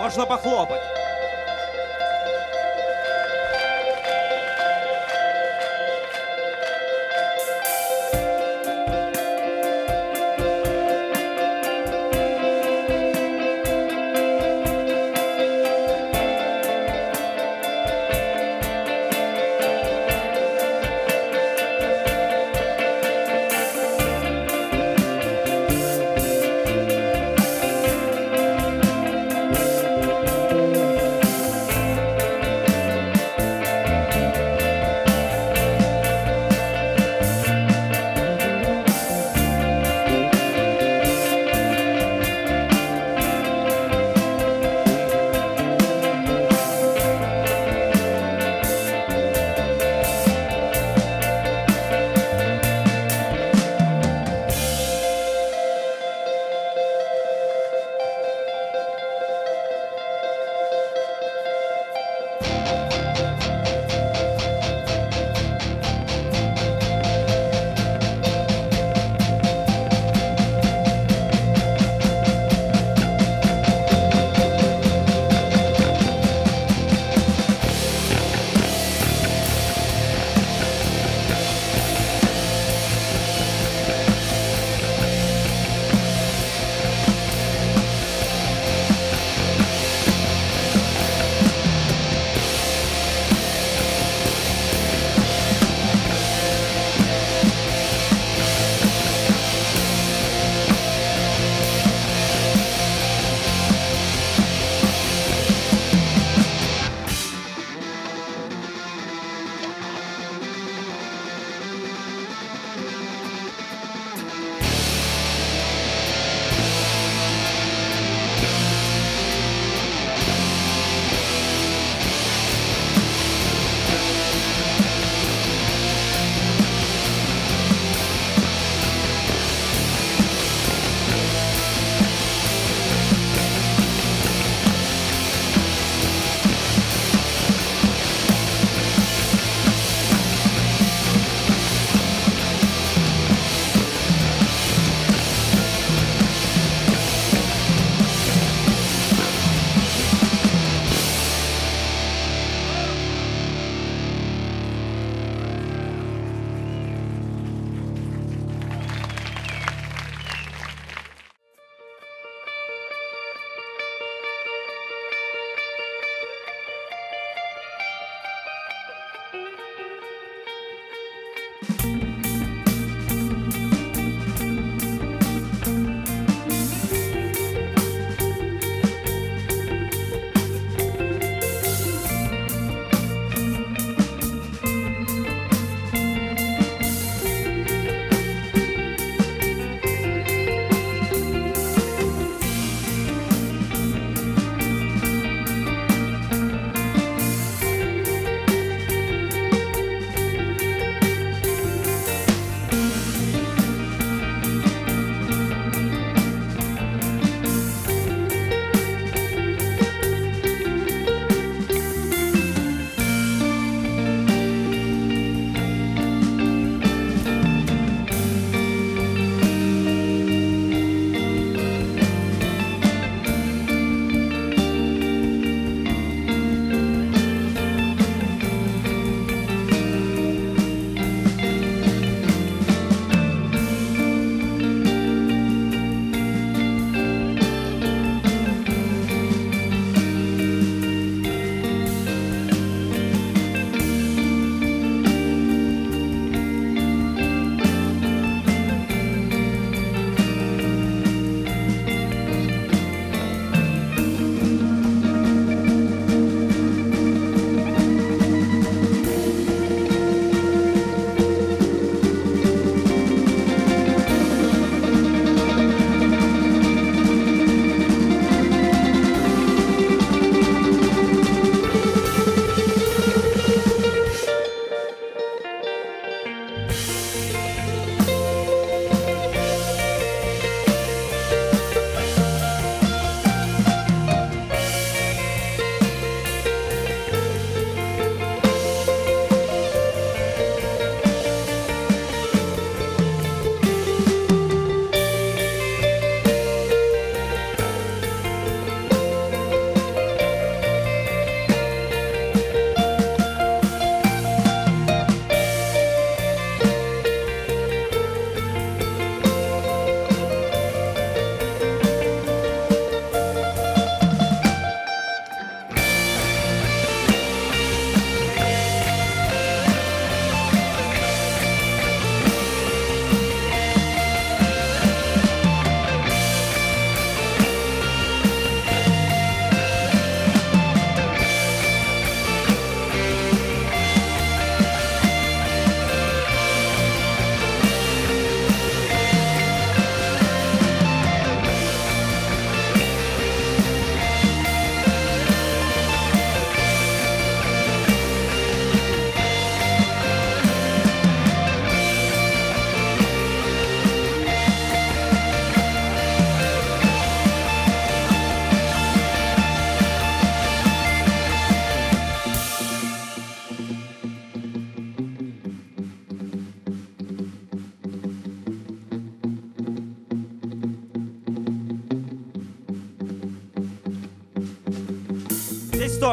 можно похлопать.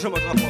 什么时？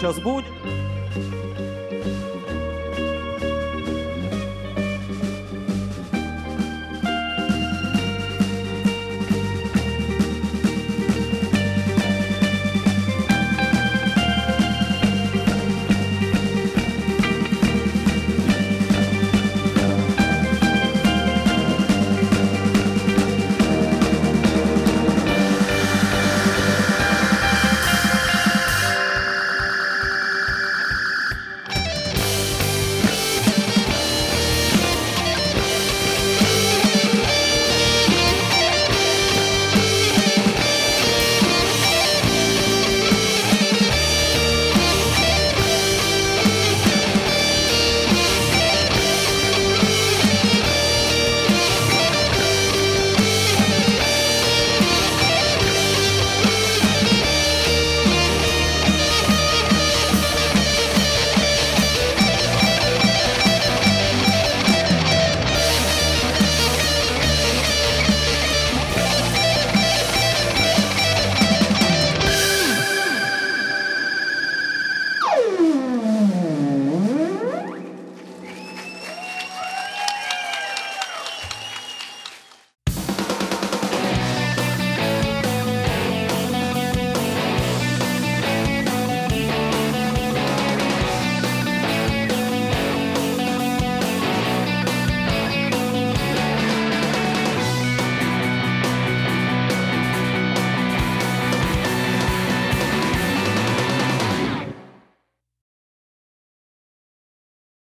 Сейчас будет?